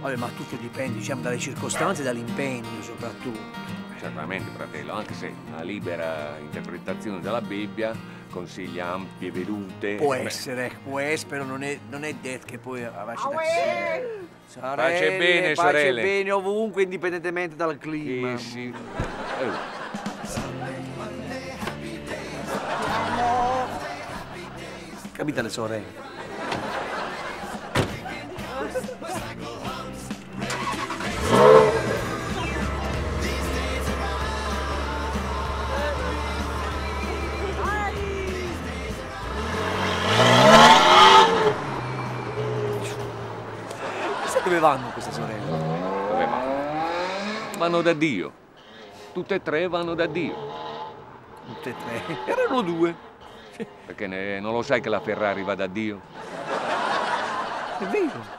Vabbè, ma tutto dipende, diciamo, dalle circostanze e dall'impegno soprattutto. Certamente, fratello, anche se la libera interpretazione della Bibbia consiglia ampie vedute. Può Beh, essere, può essere, però non è, non è detto che poi avessi da Sorelle, Pace bene, pace sorelle. bene ovunque, indipendentemente dal clima. Sì, sì. Eh, Capite le sorelle? Dove vanno queste sorelle? vabbè, ma vanno da Dio. Tutte e tre vanno da Dio. Tutte e tre. Erano due. Perché ne- non lo sai che la Ferrari va da Dio? È vero.